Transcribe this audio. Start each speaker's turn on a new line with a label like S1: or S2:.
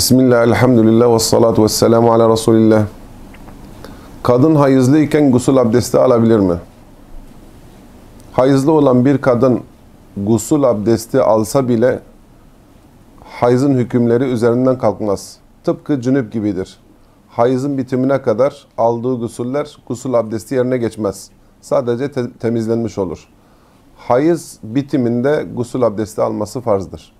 S1: Bismillah, elhamdülillah ve salatu ve selamu ala Resulillah. Kadın hayızlıyken gusül abdesti alabilir mi? Hayızlı olan bir kadın gusül abdesti alsa bile hayızın hükümleri üzerinden kalkmaz. Tıpkı cünüp gibidir. Hayızın bitimine kadar aldığı gusüller gusül abdesti yerine geçmez. Sadece te- temizlenmiş olur. Hayız bitiminde gusül abdesti alması farzdır.